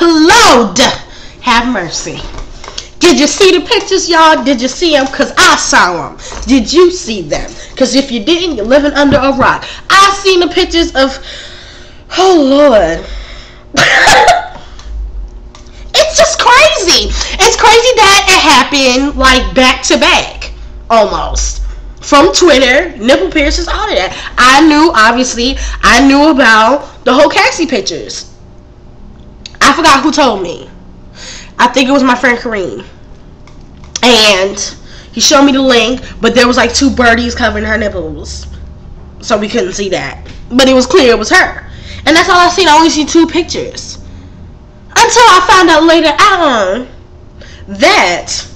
Lord, have mercy. Did you see the pictures, y'all? Did you see them? Because I saw them. Did you see them? Because if you didn't, you're living under a rock. I seen the pictures of. Oh, Lord. it's just crazy. It's crazy that it happened like back to back. Almost. From Twitter, nipple piercings, all of that. I knew, obviously, I knew about the whole Cassie pictures. I forgot who told me. I think it was my friend Kareem. And he showed me the link, but there was like two birdies covering her nipples. So we couldn't see that. But it was clear it was her. And that's all I seen. I only see two pictures. Until I found out later on that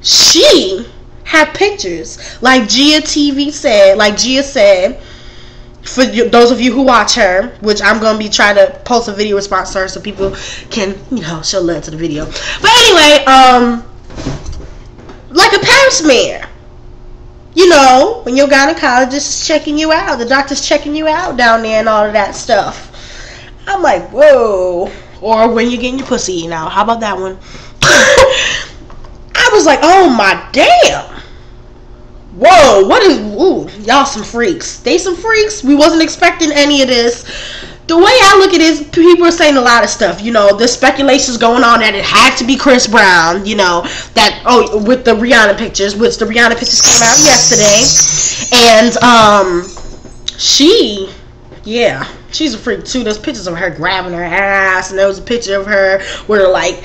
she had pictures. Like Gia TV said, like Gia said, for those of you who watch her, which I'm gonna be trying to post a video response to her so people can, you know, show love to the video. But anyway, um, like a pap smear. You know, when your gynecologist is checking you out, the doctor's checking you out down there and all of that stuff. I'm like, whoa. Or when you're getting your pussy eaten out. How about that one? I was like, oh my damn whoa, what is ooh, y'all some freaks. They some freaks. We wasn't expecting any of this. The way I look at it people are saying a lot of stuff. You know, the speculations going on that it had to be Chris Brown, you know, that oh with the Rihanna pictures, which the Rihanna pictures came out yesterday. And um she yeah, she's a freak too. There's pictures of her grabbing her ass and there was a picture of her where like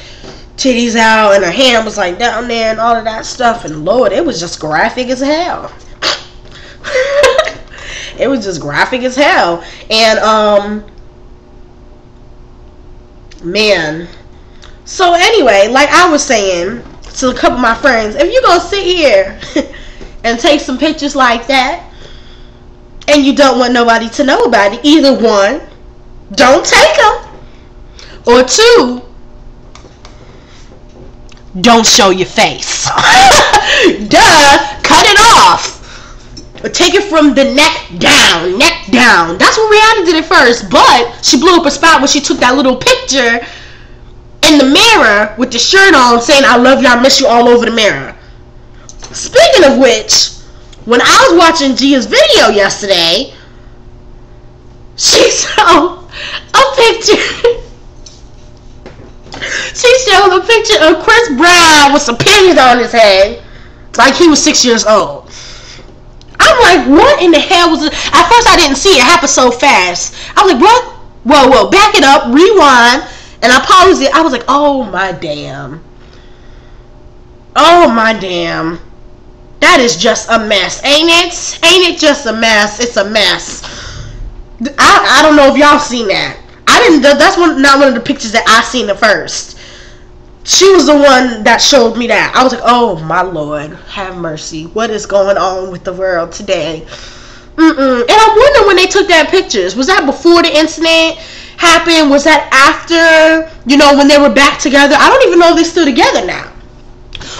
titties out and her hand was like down there and all of that stuff. And lord it was just graphic as hell. It was just graphic as hell. And um man. So anyway like i was saying to a couple of my friends if you gonna sit here and take some pictures like that and you don't want nobody to know about it either one don't take them or two don't show your face. Duh, cut it off. Take it from the neck down, neck down. That's what Rihanna did at first, but she blew up a spot when she took that little picture in the mirror with the shirt on saying, I love you, I miss you all over the mirror. Speaking of which, when I was watching Gia's video yesterday, she saw a picture she showed a picture of Chris Brown with some pennies on his head, like he was six years old. I'm like, what in the hell was it? At first, I didn't see it. happen so fast. I was like, what? Whoa, whoa, back it up, rewind, and I paused it. I was like, oh my damn. Oh my damn. That is just a mess, ain't it? Ain't it just a mess? It's a mess. I, I don't know if y'all seen that. I didn't. That's one not one of the pictures that I seen at first. She was the one that showed me that. I was like, oh my lord, have mercy. What is going on with the world today? Mm-mm. And I'm wondering when they took that pictures. Was that before the incident happened? Was that after? You know, when they were back together? I don't even know if they're still together now.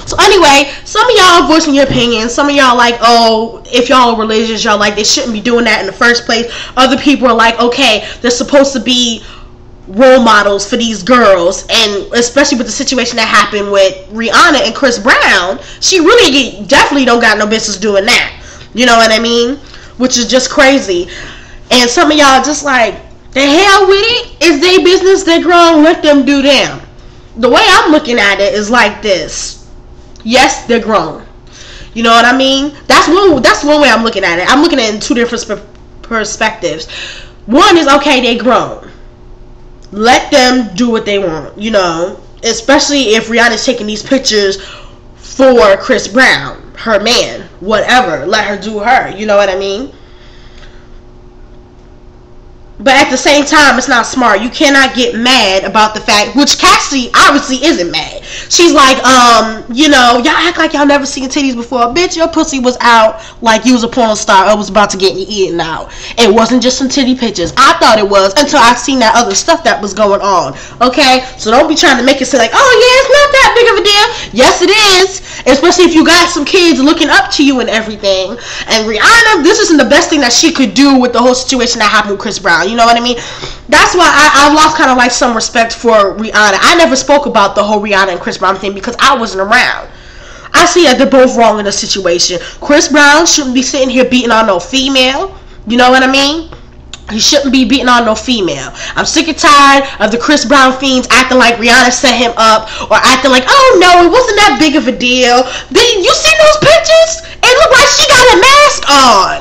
So anyway, some of y'all voicing your opinions. Some of y'all like, oh, if y'all are religious, y'all like they shouldn't be doing that in the first place. Other people are like, okay, they're supposed to be role models for these girls and especially with the situation that happened with Rihanna and Chris Brown she really definitely don't got no business doing that you know what I mean which is just crazy and some of y'all just like the hell with it it's their business they grown let them do them the way I'm looking at it is like this yes, they're grown. You know what I mean? That's one. That's one way I'm looking at it. I'm looking at it in two different sp- perspectives. One is okay, they grown. Let them do what they want. You know, especially if Rihanna's taking these pictures for Chris Brown, her man, whatever. Let her do her. You know what I mean? But at the same time, it's not smart. You cannot get mad about the fact, which Cassie obviously isn't mad. She's like, um, you know, y'all act like y'all never seen titties before. Bitch, your pussy was out like you was a porn star or was about to get you eaten out. It wasn't just some titty pictures. I thought it was until I seen that other stuff that was going on. Okay? So don't be trying to make it seem like, oh yeah, it's not that big of a deal. Yes, it is. Especially if you got some kids looking up to you and everything. And Rihanna, this isn't the best thing that she could do with the whole situation that happened with Chris Brown. You know what I mean? That's why I, I lost kind of like some respect for Rihanna. I never spoke about the whole Rihanna and Chris Brown thing because I wasn't around. I see that they're both wrong in the situation. Chris Brown shouldn't be sitting here beating on no female. You know what I mean? He shouldn't be beating on no female. I'm sick and tired of the Chris Brown fiends acting like Rihanna set him up or acting like, oh no, it wasn't that big of a deal. Did you see those pictures? It looked like she got a mask on.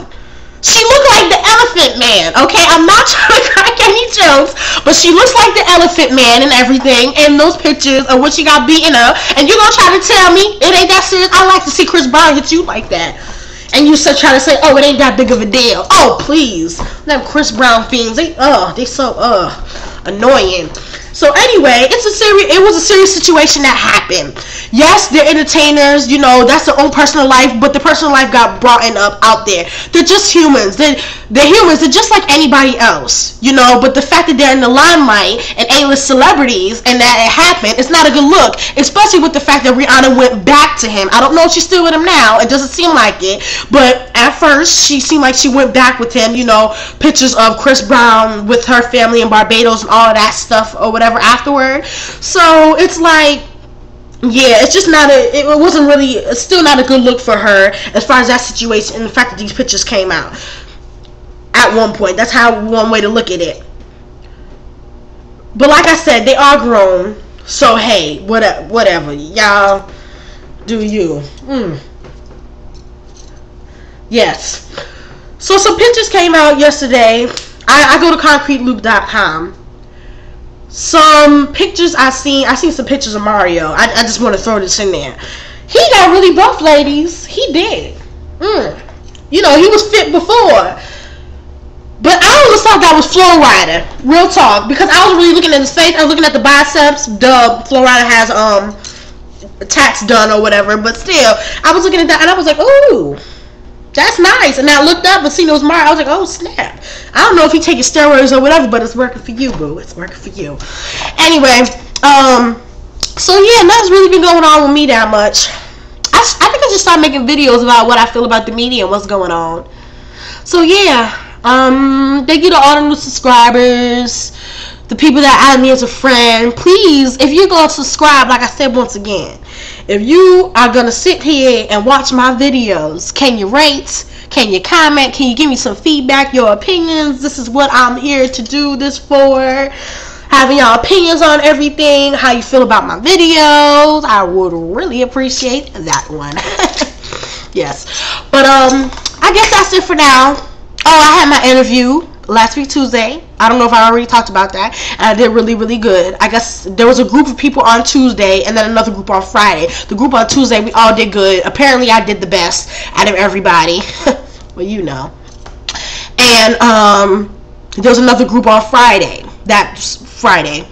She looked like the elephant man, okay? I'm not trying to crack any jokes, but she looks like the elephant man and everything in those pictures of when she got beaten up. And you're gonna try to tell me it ain't that serious? I like to see Chris Brown hit you like that and you still try to say, oh, it ain't that big of a deal. Oh, please. Them Chris Brown fiends, they, uh, they so, uh, annoying. So anyway, it's a serious. It was a serious situation that happened. Yes, they're entertainers. You know, that's their own personal life, but the personal life got brought in up out there. They're just humans. They they're humans. They're just like anybody else. You know, but the fact that they're in the limelight and A-list celebrities and that it happened, it's not a good look. Especially with the fact that Rihanna went back to him. I don't know if she's still with him now. It doesn't seem like it. But at first, she seemed like she went back with him. You know, pictures of Chris Brown with her family in Barbados and all that stuff or whatever afterward. So it's like yeah, it's just not a. It wasn't really. It's still not a good look for her as far as that situation and the fact that these pictures came out at one point. That's how one way to look at it. But like I said, they are grown. So hey, whatever, whatever, y'all do you. Mm. Yes. So some pictures came out yesterday. I, I go to concreteloop.com some pictures I seen. I seen some pictures of Mario. I, I just want to throw this in there. He got really buff, ladies. He did. Mm. You know, he was fit before. But I always thought that was Flo Rida. Real talk. Because I was really looking at his face. I was looking at the biceps. Dub. Flo Rida has um tats done or whatever. But still, I was looking at that and I was like, ooh that's nice. And I looked up and seen was Mario. I was like, oh snap. I don't know if he taking steroids or whatever, but it's working for you, boo. It's working for you. Anyway, um, so yeah, nothing's really been going on with me that much. I, I think I just started making videos about what I feel about the media and what's going on. So yeah, um, thank you to all the new subscribers, the people that added me as a friend. Please, if you're going to subscribe, like I said once again, if you are going to sit here and watch my videos, can you rate? Can you comment? Can you give me some feedback, your opinions? This is what I'm here to do this for. Having your opinions on everything, how you feel about my videos. I would really appreciate that one. yes. But um I guess that's it for now. Oh, I had my interview last week Tuesday. I don't know if I already talked about that. And I did really, really good. I guess there was a group of people on Tuesday and then another group on Friday. The group on Tuesday, we all did good. Apparently, I did the best out of everybody. well, you know. And um, there was another group on Friday. That's Friday.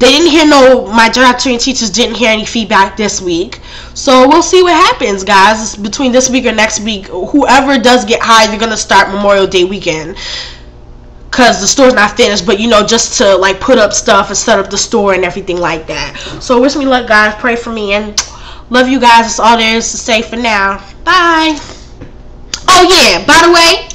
They didn't hear no, my job training teachers didn't hear any feedback this week. So we'll see what happens, guys. Between this week or next week, whoever does get hired, they're going to start Memorial Day weekend. Because the store's not finished, but you know, just to like put up stuff and set up the store and everything like that. So wish me luck, guys. Pray for me and love you guys. That's all there is to say for now. Bye. Oh, yeah, by the way,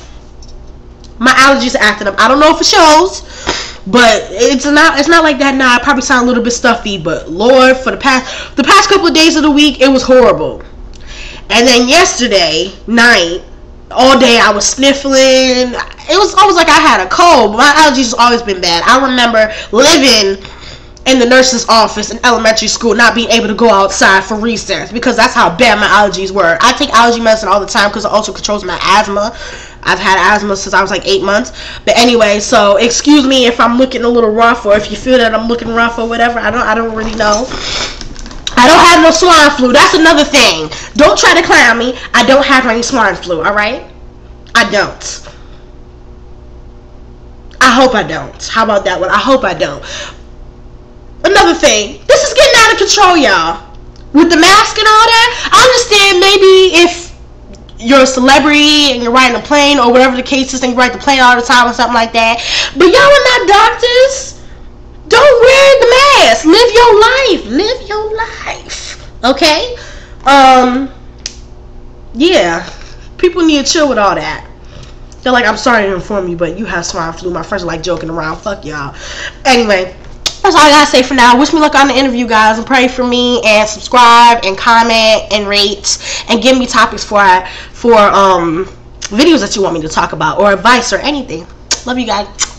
my allergies are acting up. I don't know if it shows. But it's not it's not like that now. I probably sound a little bit stuffy, but Lord, for the past the past couple of days of the week, it was horrible. And then yesterday night, all day I was sniffling. It was almost like I had a cold. My allergies has always been bad. I remember living in the nurse's office in elementary school, not being able to go outside for recess because that's how bad my allergies were. I take allergy medicine all the time because it also controls my asthma. I've had asthma since I was like eight months. But anyway, so excuse me if I'm looking a little rough or if you feel that I'm looking rough or whatever. I don't I don't really know. I don't have no swine flu. That's another thing. Don't try to clown me. I don't have any swine flu, alright? I don't. I hope I don't. How about that one? I hope I don't. Another thing. This is getting out of control, y'all. With the mask and all that. I you're a celebrity and you're riding a plane or whatever the case is and you ride the plane all the time or something like that. But y'all are not doctors. Don't wear the mask. Live your life. Live your life. Okay? Um, yeah, people need to chill with all that. They're like, I'm sorry to inform you, but you have swine flu. My friends are like joking around. Fuck y'all. Anyway, that's all I gotta say for now. Wish me luck on the interview, guys, and pray for me, and subscribe, and comment, and rate, and give me topics for for um videos that you want me to talk about, or advice, or anything. Love you guys.